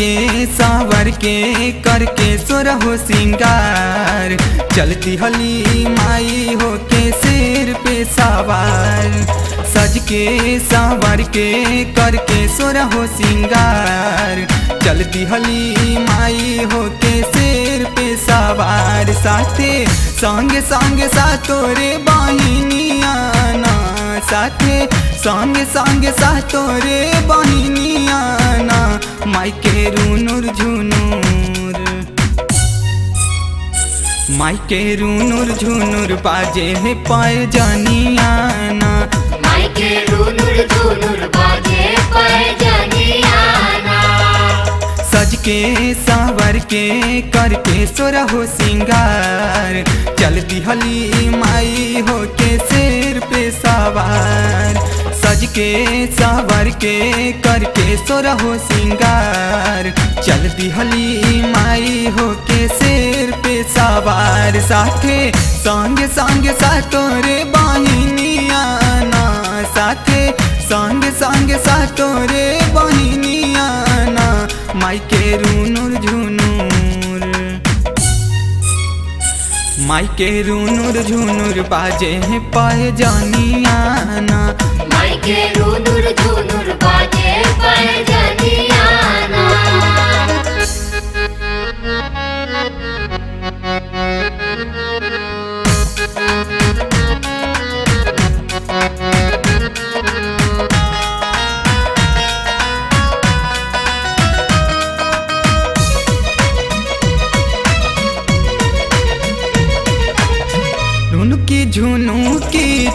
के, सावर के, करके सोर हो सिंगार। चलती हली माई हो के शेर पे सवार। सज के, सावर के, करके सोर हो सिंगार। चलती हली माई हो के शेर पे सवार। साथे, संगे संगे सा तोरे बहिनिया। साथे, संगे संगे सा तोरे बहनियाना माई के माइके झुनूर। झुनुर माइके रूनुर झुनुर बाजे है पाए जानिया ना मायके रूनुर झुनुर बाजे के, सावर के, करके सोरा हो सिंगार। चलती हली माई हो के शेर पे सवार। सज के, सावर के, करके सोरा हो सिंगार। चलती हली माई हो के शेर पे सवार। साथे, संग संग सा तोरे बहिनिया ना साथे, संग संग सा तोरे बहिनिया माइके रूनुर झुनुर बाजे हैं पाए जानिया ना।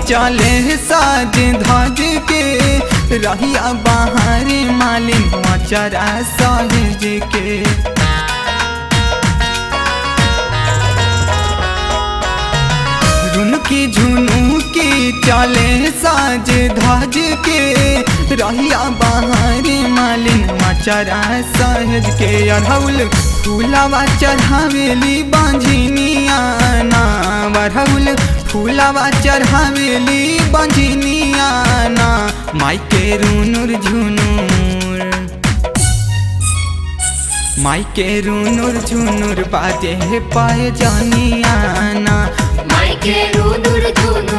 चले साज धज के, रहिया बाहर मालिन मचरा सहज के। रुनकी झुनुकी चले साज धज के, रहिया बाहर मालिन मचरा सहज के। अढ़ौल फूलावा चढ़ावेली बांझिनिया ना बढ़ौल फूलावा चढ़ावेली बंजनियाना माई के माइके झुनूर। झुनुर माइके रूनुर झुनूर बाजे पाए जानिया माई के रूनुर झुनुर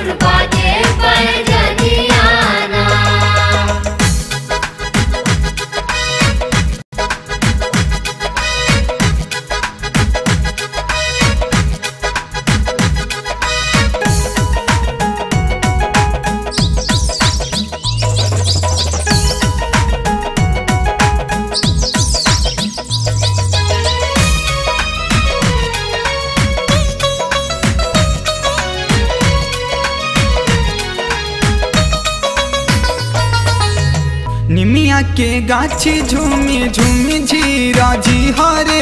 के गाछी झूमी झूमी झीरा झीहरे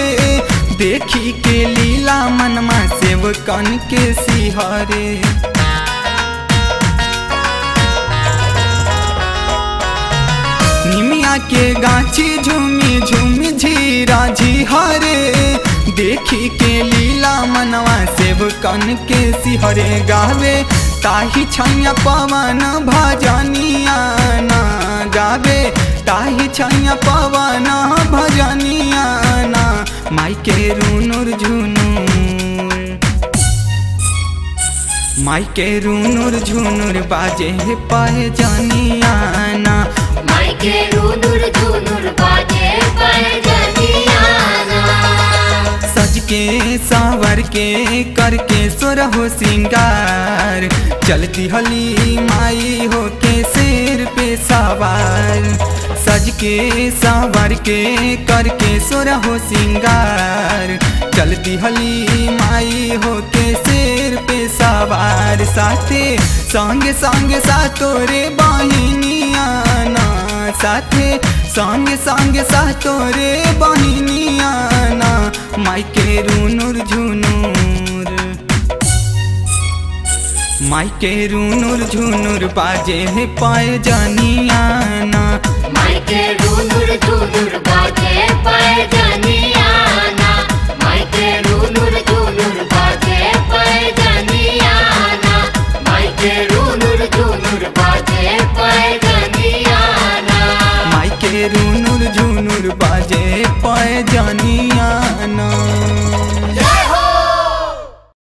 देखी के लीला मनमा सेवकन के सिहरे। निमिया के गाछी झूमी झूमी झीरा झीहरे देखी के लीला मनवा सेव कन के सिहरे। गावे ताही छैया पवन भजनिया ना। ताही छैया पवन भजनिया ना माइके रुनुर झुनुर माइके रुनुर झुनुर बाजे है पाए जानिया ना। मायके रुनुर झुनुर बाजे पैजनियाना सज के सावर के करके सुर हो सिंगार। चलती हली माई हो के शेर पे सवार। सज के, सावर के करके सोर हो सिंगार। चलती हली माई हो के शेर पे सवार। साथे, संग संग सा तोरे बहिनिया ना साथे, संग संग सा तोरे माई के रुनुर झुनुर। माइके रुनुर झुनुर बाजे पाए जानिया झुनुर बाजे पैजनियाना